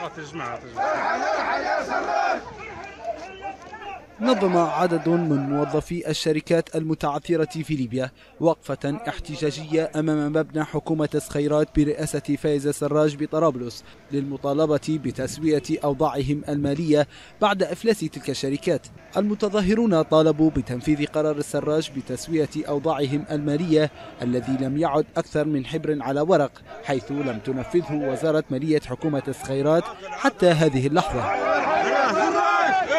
آه، تجمع تجمع. نظم عدد من موظفي الشركات المتعثرة في ليبيا وقفة احتجاجية أمام مبنى حكومة سخيرات برئاسة فايز سراج بطرابلس للمطالبة بتسوية أوضاعهم المالية بعد إفلاس تلك الشركات. المتظاهرون طالبوا بتنفيذ قرار السراج بتسوية أوضاعهم المالية الذي لم يعد أكثر من حبر على ورق حيث لم تنفذه وزارة مالية حكومة سخيرات حتى هذه اللحظة.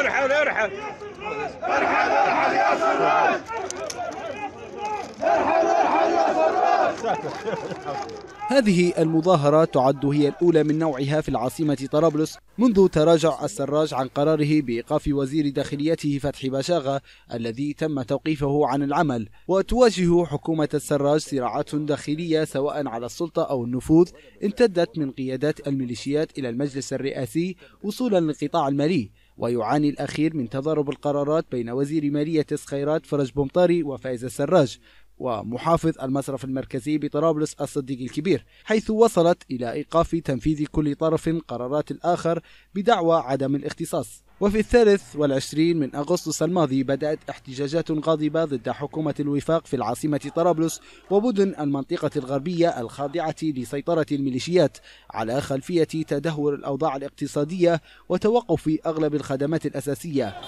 ارحل ارحل ارحل ارحل يا سراج ارحل ارحل يا سراج هذه المظاهرة تعد هي الأولى من نوعها في العاصمة طرابلس منذ تراجع السراج عن قراره بإيقاف وزير داخليته فتحي باشاغا الذي تم توقيفه عن العمل. وتواجه حكومة السراج صراعات داخلية سواء على السلطة أو النفوذ امتدت من قيادات الميليشيات إلى المجلس الرئاسي وصولا للقطاع المالي. ويعاني الأخير من تضارب القرارات بين وزير مالية سخيرات فرج بومطاري وفايز السراج ومحافظ المصرف المركزي بطرابلس الصديق الكبير حيث وصلت إلى إيقاف تنفيذ كل طرف قرارات الآخر بدعوى عدم الاختصاص. وفي الثالث والعشرين من أغسطس الماضي بدأت احتجاجات غاضبة ضد حكومة الوفاق في العاصمة طرابلس ومدن المنطقة الغربية الخاضعة لسيطرة الميليشيات على خلفية تدهور الأوضاع الاقتصادية وتوقف أغلب الخدمات الأساسية.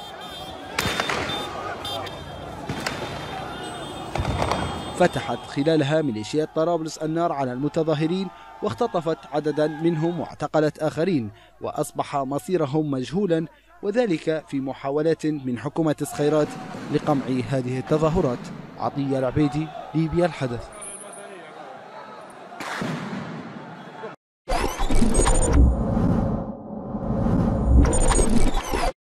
فتحت خلالها ميليشيات طرابلس النار على المتظاهرين واختطفت عددا منهم واعتقلت آخرين وأصبح مصيرهم مجهولا وذلك في محاولات من حكومة سخيرات لقمع هذه التظاهرات. عطية العبيدي ليبيا الحدث.